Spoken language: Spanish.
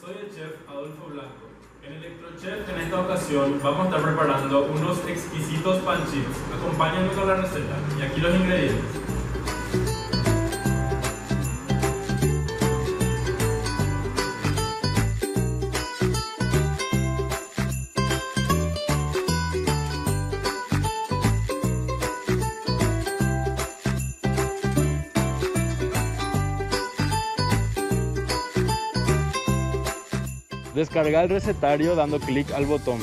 soy el chef Adolfo Blanco. En Electrochef en esta ocasión vamos a estar preparando unos exquisitos pan chips. Acompáñenme con la receta y aquí los ingredientes. Descarga el recetario dando clic al botón.